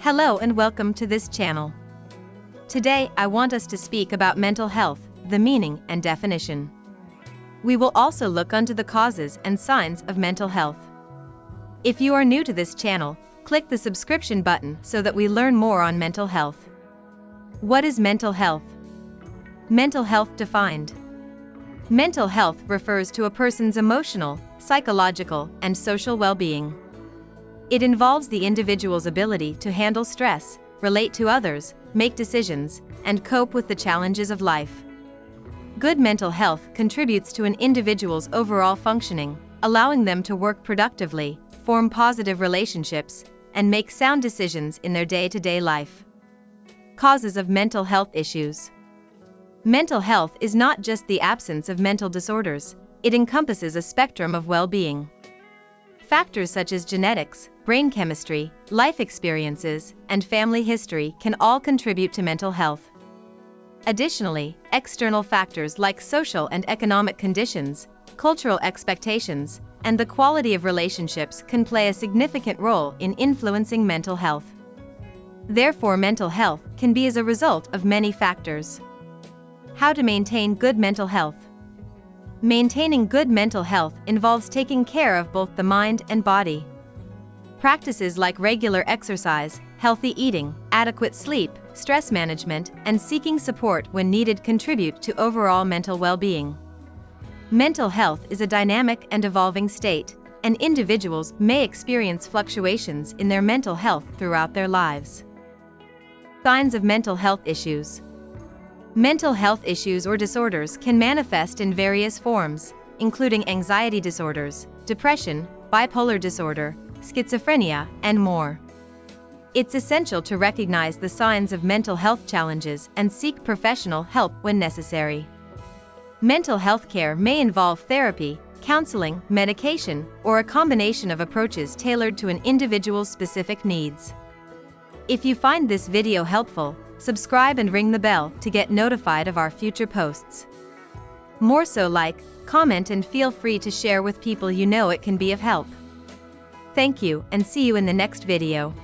Hello and welcome to this channel. Today I want us to speak about mental health, the meaning and definition. We will also look into the causes and signs of mental health. If you are new to this channel, click the subscription button so that we learn more on mental health. What is mental health? Mental health defined. Mental health refers to a person's emotional, psychological, and social well-being. It involves the individual's ability to handle stress, relate to others, make decisions, and cope with the challenges of life. Good mental health contributes to an individual's overall functioning, allowing them to work productively, form positive relationships, and make sound decisions in their day to day life. Causes of mental health issues Mental health is not just the absence of mental disorders, it encompasses a spectrum of well being. Factors such as genetics, brain chemistry, life experiences, and family history can all contribute to mental health. Additionally, external factors like social and economic conditions, cultural expectations, and the quality of relationships can play a significant role in influencing mental health. Therefore, mental health can be as a result of many factors. How to maintain good mental health. Maintaining good mental health involves taking care of both the mind and body. Practices like regular exercise, healthy eating, adequate sleep, stress management, and seeking support when needed contribute to overall mental well being. Mental health is a dynamic and evolving state, and individuals may experience fluctuations in their mental health throughout their lives. Signs of mental health issues Mental health issues or disorders can manifest in various forms, including anxiety disorders, depression, bipolar disorder, schizophrenia, and more. It's essential to recognize the signs of mental health challenges and seek professional help when necessary. Mental health care may involve therapy, counseling, medication, or a combination of approaches tailored to an individual's specific needs. If you find this video helpful, subscribe and ring the bell to get notified of our future posts. More so like, comment and feel free to share with people you know it can be of help. Thank you and see you in the next video.